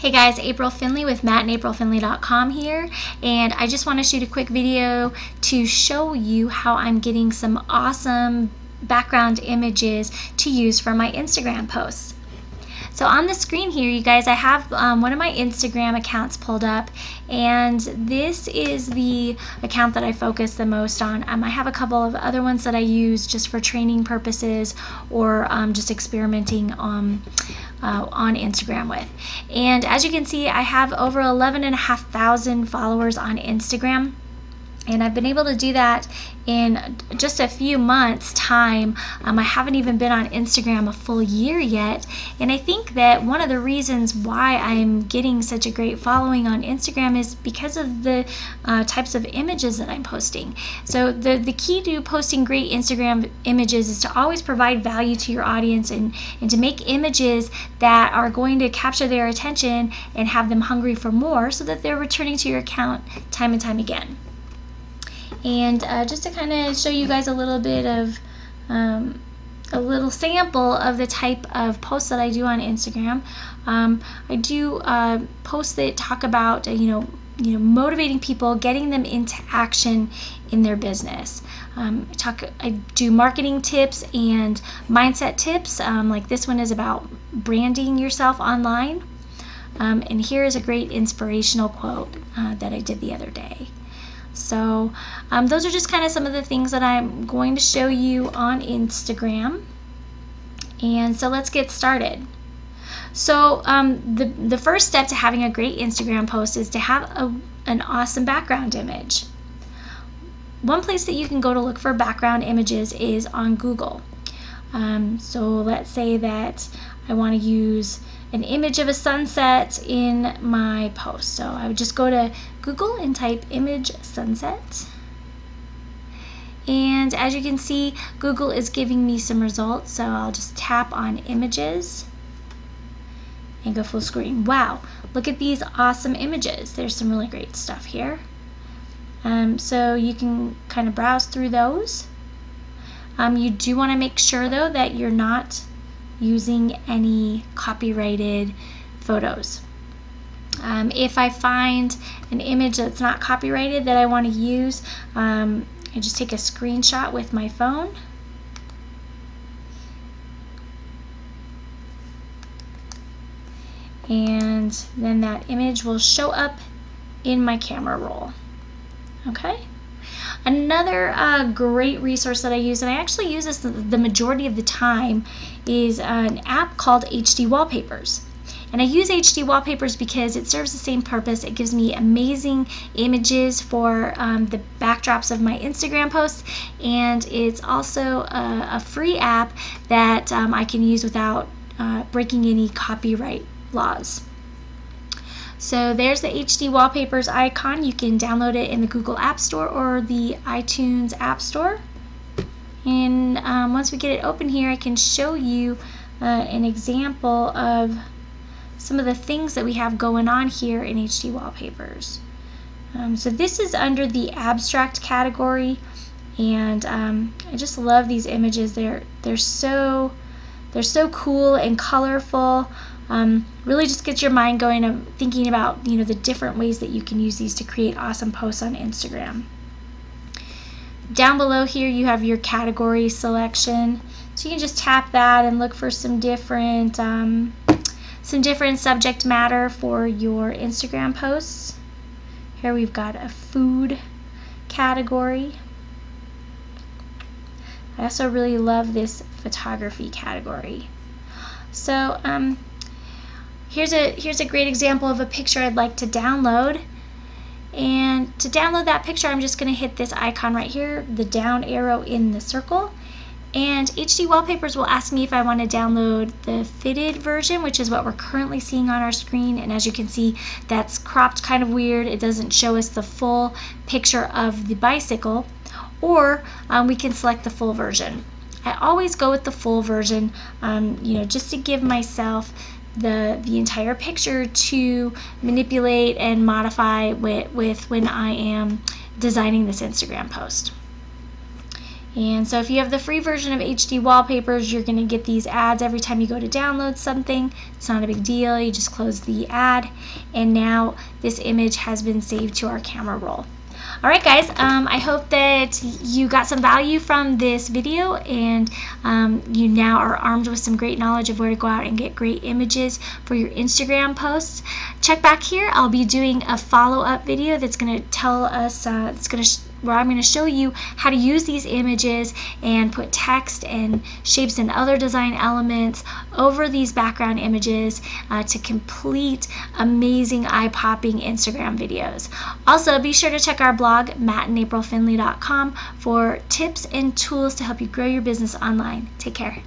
Hey guys, April Findley with mattandaprilfindley.com here, and I just want to shoot a quick video to show you how I'm getting some awesome background images to use for my Instagram posts. So on the screen here, you guys, I have um, one of my Instagram accounts pulled up, and this is the account that I focus the most on. Um, I have a couple of other ones that I use just for training purposes or um, just experimenting on, uh, on Instagram with. And as you can see, I have over 11,500 followers on Instagram and I've been able to do that in just a few months time. Um, I haven't even been on Instagram a full year yet. And I think that one of the reasons why I'm getting such a great following on Instagram is because of the uh, types of images that I'm posting. So the the key to posting great Instagram images is to always provide value to your audience and and to make images that are going to capture their attention and have them hungry for more so that they're returning to your account time and time again and uh, just to kind of show you guys a little bit of um, a little sample of the type of posts that I do on Instagram. Um, I do uh, posts that talk about uh, you know you know motivating people, getting them into action in their business. Um, I talk I do marketing tips and mindset tips. Um, like this one is about branding yourself online. Um, and here is a great inspirational quote uh, that I did the other day. So um, those are just kind of some of the things that I'm going to show you on Instagram. And so let's get started. So um, the, the first step to having a great Instagram post is to have a, an awesome background image. One place that you can go to look for background images is on Google. Um, so let's say that I want to use an image of a sunset in my post. So I would just go to Google and type image sunset. And as you can see, Google is giving me some results. So I'll just tap on images and go full screen. Wow, look at these awesome images. There's some really great stuff here. Um, so you can kind of browse through those. Um, you do want to make sure though that you're not using any copyrighted photos. Um, if I find an image that's not copyrighted that I want to use, um, I just take a screenshot with my phone. And then that image will show up in my camera roll. Okay? Another uh, great resource that I use, and I actually use this the majority of the time, is an app called HD Wallpapers. And I use HD wallpapers because it serves the same purpose. It gives me amazing images for um, the backdrops of my Instagram posts, and it's also a, a free app that um, I can use without uh, breaking any copyright laws. So there's the HD Wallpapers icon. You can download it in the Google App Store or the iTunes App Store. And um, once we get it open here, I can show you uh, an example of some of the things that we have going on here in HD Wallpapers. Um, so this is under the abstract category and um, I just love these images. They're they're so they're so cool and colorful. Um, really just gets your mind going of thinking about you know the different ways that you can use these to create awesome posts on Instagram. Down below here you have your category selection. So you can just tap that and look for some different um, some different subject matter for your Instagram posts. Here we've got a food category. I also really love this photography category. So um, Here's a, here's a great example of a picture I'd like to download. And to download that picture, I'm just going to hit this icon right here, the down arrow in the circle. And HD Wallpapers will ask me if I want to download the fitted version, which is what we're currently seeing on our screen. And as you can see, that's cropped kind of weird. It doesn't show us the full picture of the bicycle. Or um, we can select the full version. I always go with the full version, um, you know, just to give myself the the entire picture to manipulate and modify with, with when I am designing this Instagram post. And so if you have the free version of HD wallpapers, you're going to get these ads every time you go to download something. It's not a big deal. You just close the ad and now this image has been saved to our camera roll. Alright guys, um, I hope that you got some value from this video and um, you now are armed with some great knowledge of where to go out and get great images for your Instagram posts. Check back here. I'll be doing a follow-up video that's going to tell us, uh, it's going to where I'm going to show you how to use these images and put text and shapes and other design elements over these background images uh, to complete amazing eye-popping Instagram videos. Also, be sure to check our blog, mattandaprilfindley.com for tips and tools to help you grow your business online. Take care.